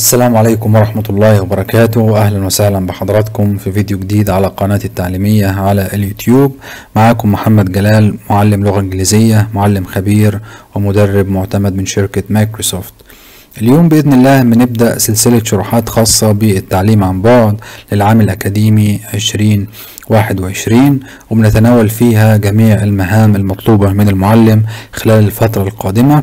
السلام عليكم ورحمة الله وبركاته. أهلا وسهلا بحضراتكم في فيديو جديد على قناتي التعليمية على اليوتيوب. معاكم محمد جلال معلم لغة إنجليزية معلم خبير ومدرب معتمد من شركة مايكروسوفت. اليوم بإذن الله بنبدأ سلسلة شروحات خاصة بالتعليم عن بعد للعام الأكاديمي 2021 وبنتناول فيها جميع المهام المطلوبة من المعلم خلال الفترة القادمة.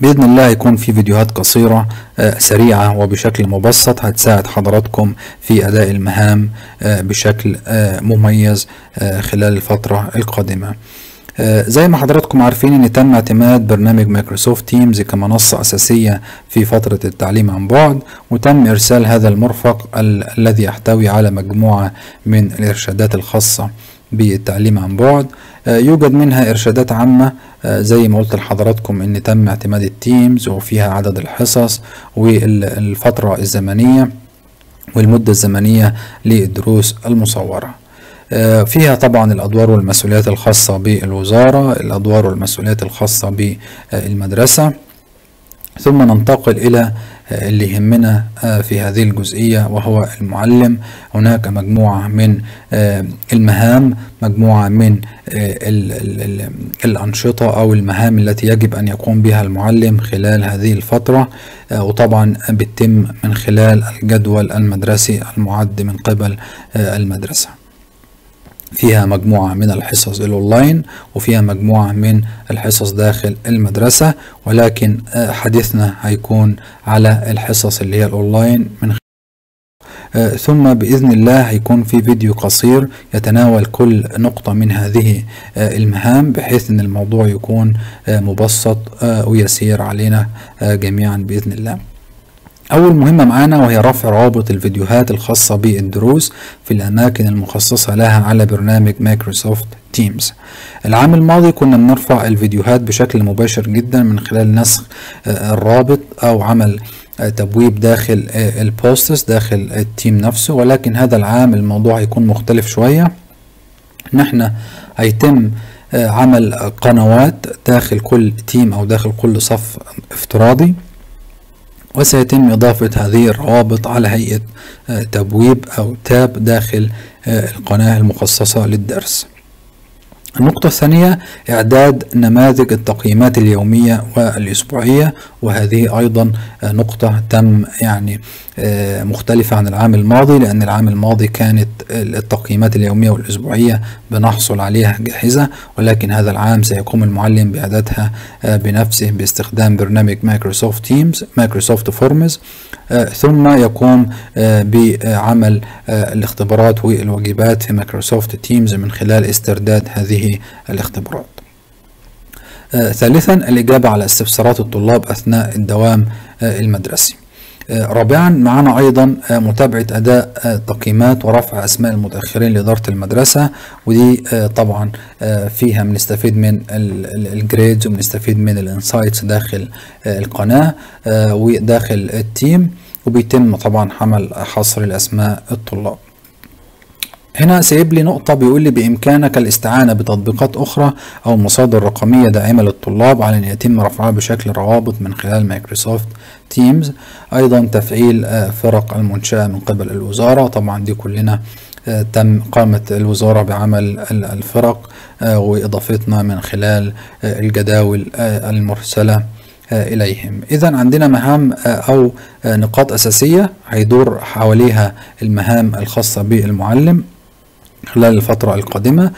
بإذن الله يكون في فيديوهات قصيرة آه، سريعة وبشكل مبسط هتساعد حضراتكم في أداء المهام آه، بشكل آه، مميز خلال الفترة القادمة. زي ما حضراتكم عارفين إن تم اعتماد برنامج Microsoft Teams كمنصة أساسية في فترة التعليم عن بعد وتم إرسال هذا المرفق ال الذي يحتوي على مجموعة من الإرشادات الخاصة. بالتعليم عن بعد. يوجد منها إرشادات عامة. زي ما قلت لحضراتكم إن تم اعتماد التيمز وفيها عدد الحصص والفترة الزمنية والمدة الزمنية للدروس المصورة. فيها طبعا الأدوار والمسؤوليات الخاصة بالوزارة الأدوار والمسؤوليات الخاصة بالمدرسة. ثم ننتقل إلى اللي يهمنا في هذه الجزئية وهو المعلم. هناك مجموعة من المهام مجموعة من الأنشطة أو المهام التي يجب أن يقوم بها المعلم خلال هذه الفترة. وطبعا بتتم من خلال الجدول المدرسي المعد من قبل المدرسة. فيها مجموعة من الحصص الأونلاين وفيها مجموعة من الحصص داخل المدرسة ولكن حديثنا هيكون على الحصص اللي هي الأونلاين من ثم بإذن الله هيكون في فيديو قصير يتناول كل نقطة من هذه المهام بحيث أن الموضوع يكون مبسط ويسير علينا جميعا بإذن الله. أول مهمة معانا وهي رفع روابط الفيديوهات الخاصة بالدروس في الأماكن المخصصة لها على برنامج Microsoft Teams. العام الماضي كنا بنرفع الفيديوهات بشكل مباشر جدا من خلال نسخ الرابط أو عمل تبويب داخل ال posts داخل ال team نفسه. ولكن هذا العام الموضوع هيكون مختلف شوية. نحن هيتم عمل قنوات داخل كل team أو داخل كل صف افتراضي. وسيتم إضافة هذه الروابط على هيئة تبويب أو tab داخل القناة المخصصة للدرس. النقطة الثانية إعداد نماذج التقييمات اليومية والأسبوعية وهذه أيضا نقطة تم يعني مختلفة عن العام الماضي لأن العام الماضي كانت التقييمات اليومية والأسبوعية بنحصل عليها جاهزة ولكن هذا العام سيقوم المعلم بإعدادها بنفسه باستخدام برنامج Microsoft Teams Microsoft Forms ثم يقوم بعمل الاختبارات والواجبات في Microsoft Teams من خلال استرداد هذه الاختبارات. ثالثا الإجابة على استفسارات الطلاب أثناء الدوام المدرسي رابعا معنا أيضا متابعة أداء تقييمات ورفع أسماء المتأخرين لإدارة المدرسة ودي طبعا فيها بنستفيد من ال grades وبنستفيد من ال insights داخل القناة وداخل ال team وبيتم طبعا حمل حصر الأسماء الطلاب. هنا سايب لي نقطة بيقول لي بإمكانك الاستعانة بتطبيقات أخرى أو مصادر رقمية داعمة للطلاب على أن يتم رفعها بشكل روابط من خلال Microsoft Teams. أيضا تفعيل فرق المنشأة من قبل الوزارة. طبعا دي كلنا تم قامت الوزارة بعمل الفرق وإضافتنا من خلال الجداول المرسلة إليهم. إذا عندنا مهام أو نقاط أساسية هيدور حواليها المهام الخاصة بالمعلم. خلال الفترة القادمة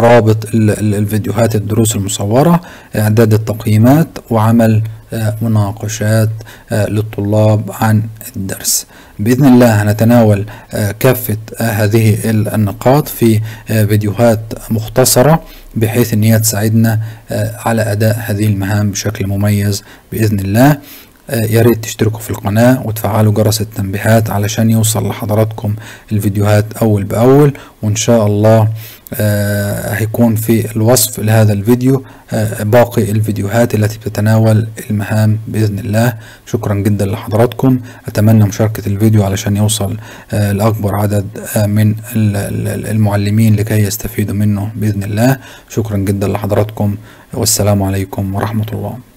رابط الفيديوهات الدروس المصورة إعداد التقييمات وعمل مناقشات للطلاب عن الدرس. بإذن الله هنتناول كافة هذه النقاط في فيديوهات مختصرة بحيث أن هي تساعدنا على أداء هذه المهام بشكل مميز بإذن الله. يا ريت تشتركوا في القناة وتفعلوا جرس التنبيهات علشان يوصل لحضراتكم الفيديوهات أول بأول وإن شاء الله آه هيكون في الوصف لهذا الفيديو آه باقي الفيديوهات التي بتتناول المهام بإذن الله. شكرا جدا لحضراتكم. أتمنى مشاركة الفيديو علشان يوصل آه لأكبر عدد من المعلمين لكي يستفيدوا منه بإذن الله. شكرا جدا لحضراتكم. والسلام عليكم ورحمة الله.